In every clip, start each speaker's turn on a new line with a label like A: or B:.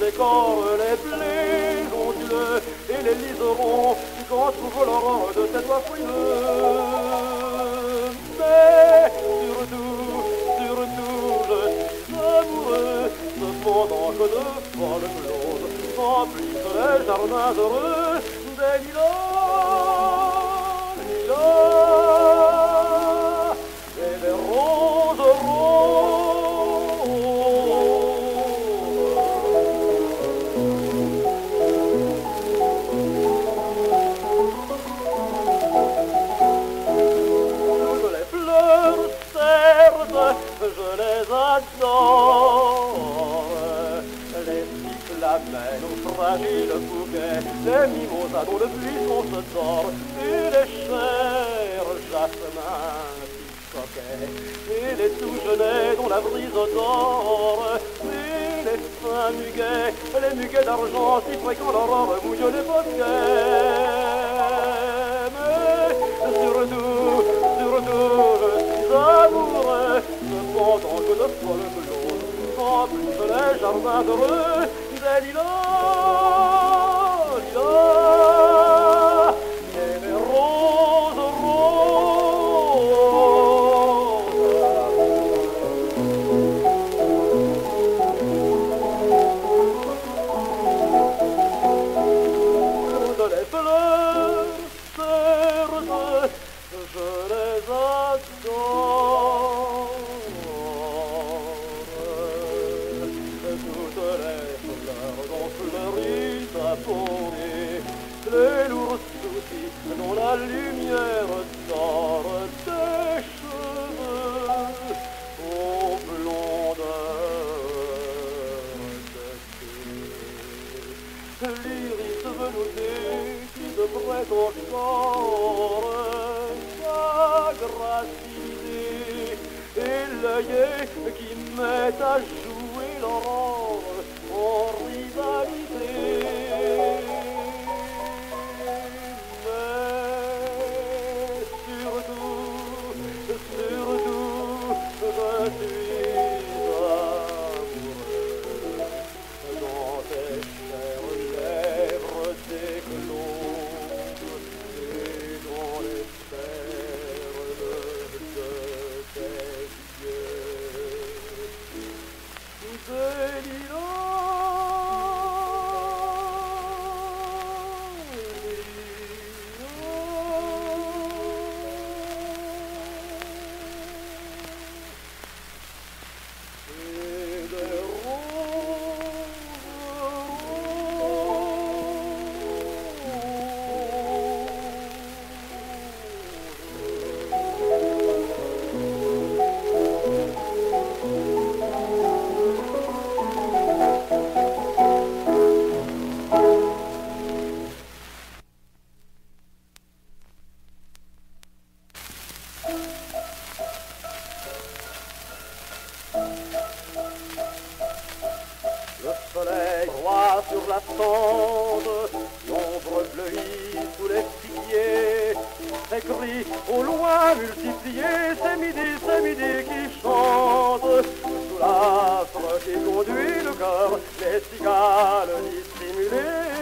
A: décore les blés onduleux, et les liserons quand trouvent l'aurore de cette voix fouineuse. Mais surtout, surtout, je suis amoureux, cependant que de folles clauses remplissent les jardins heureux des lilas, lilas, la brise dort, et les fins muguets, les muguets d'argent si fréquents l'aurore mouille les bosquets. Mais surtout, surtout, je suis amoureux, cependant que de folles blondes remplissent les jardins heureux des lilas, les lourds soucis dont la lumière dort tes cheveux aux blondeurs de thé. L'iris velouté qui te prête corps sa gracilité et l'œillet qui met à jouer l'aurore en rivalité. Sur la sonde, l'ombre bleuie sous les pieds. Ces cris au loin multipliés, c'est midi, c'est midi qui chante. Sous l'astre qui conduit le cœur, les cigales dissimulées.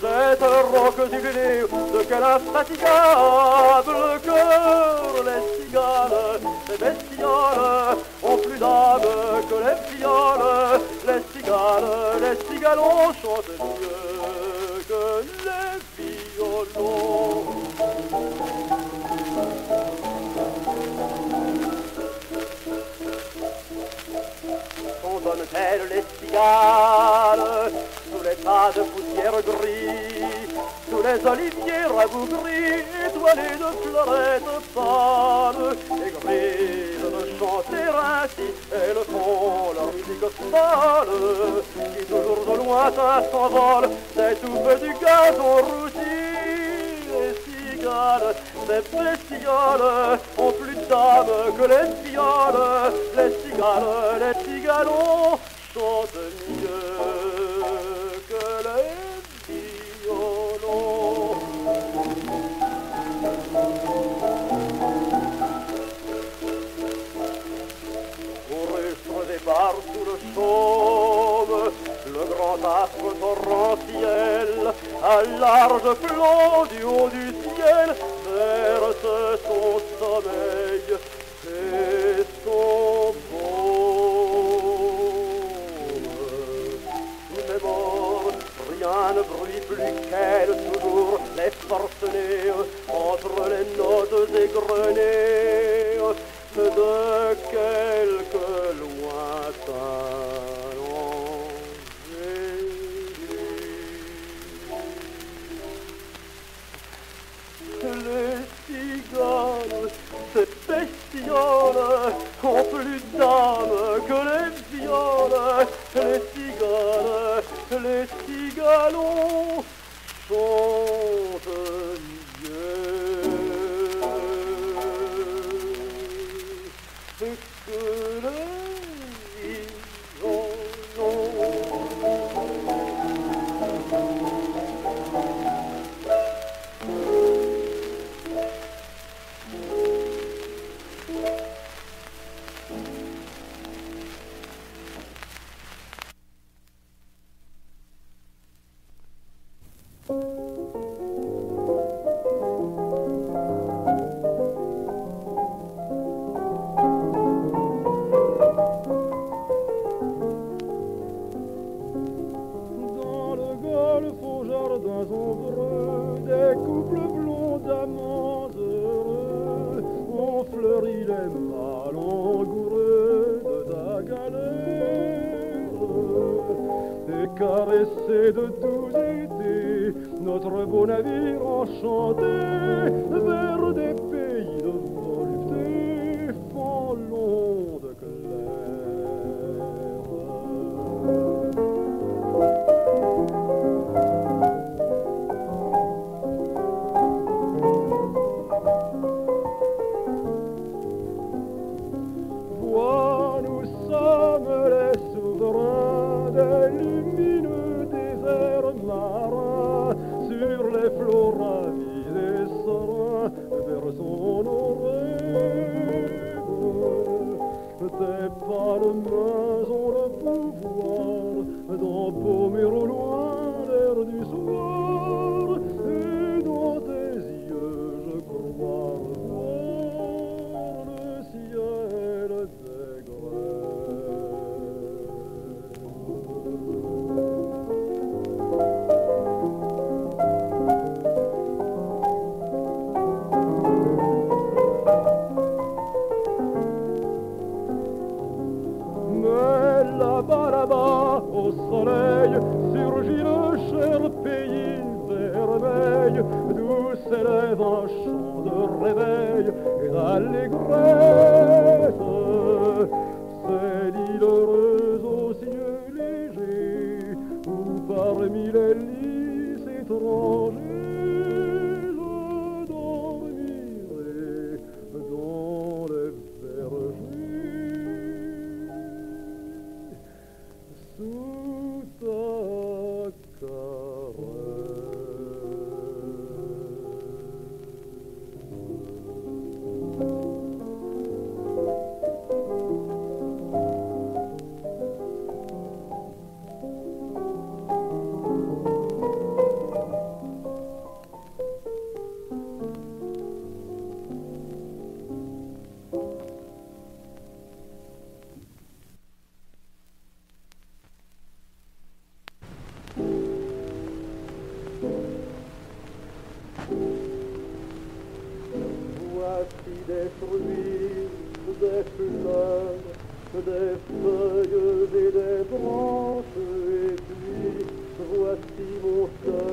A: Cette roque jubilée, de quel infatigable cœur les cigales, ces bestioles, ont plus d'âme que les fioles. Les cigales, les cigalons chantent mieux que les violons. Fondonnent-elles les cigales sous les tas de poussière gris, sous les oliviers rabougris, étoilés de fleurettes pâles, et grises de chanter ainsi, elles font musique folle, qui toujours au lointain s'envole, des touffes du gazon rougi, les cigales, ces bestioles, ont plus d'âme que les fioles, les cigales, les cigalons, chantent large plan du haut du ciel, verse son sommeil et son baume. Mais bon, rien ne bruit plus qu'elle, toujours les forcenés, entre les notes égrenées de quelque lointain. Ces bestioles ont plus d'âme que les violes, les cigales, les cigalons mâles langoureux de ta galère. Et caressé de tous étés, notre beau navire enchanté vers des là-bas, là-bas, au soleil, surgit le cher pays vermeil, d'où s'élève un chant de réveil et d'allégresse. Des fruits, des fleurs, des feuilles et des branches, et puis voici mon cœur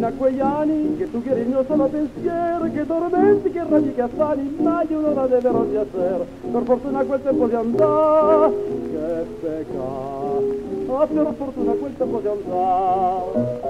A: ricordi Tonina quegli anni, che tu che il mio solo pensiero, che tormenti, che raggi che affani, mai un'ora deve rossi a sera. Per fortuna quel tempo si andà, che peccato, ah, per fortuna quel tempo si andà.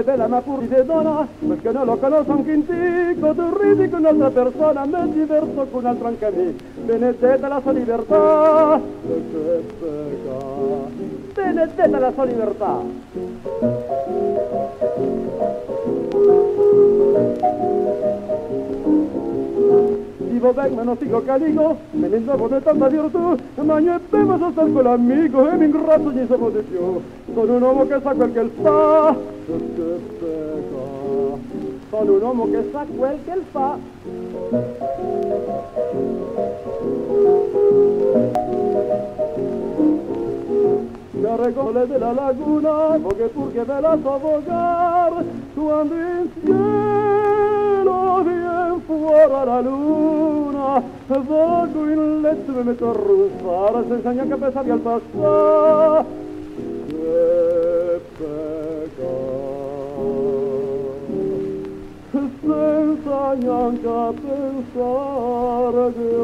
A: de vela Napur y de Dona, pues que no lo conozco quintico, tu ridi con otra persona, me diverto con altro anche a me, benedetta la sua libertà, benedetta la sua libertà. vivo ven, me no sigo caligo, me enamoro de tanta virtud, mañana vemos hasta con amigo, en ingrato y se con un homo que sacó el que el fa, con un homo que sacó el que el fa. Me recole de la laguna, porque porque me las abogar, cuando el cielo bien fuera la luna, voy y le tuve me torruzar, se enseña que pesaría al pasar. Ayan kapın sardı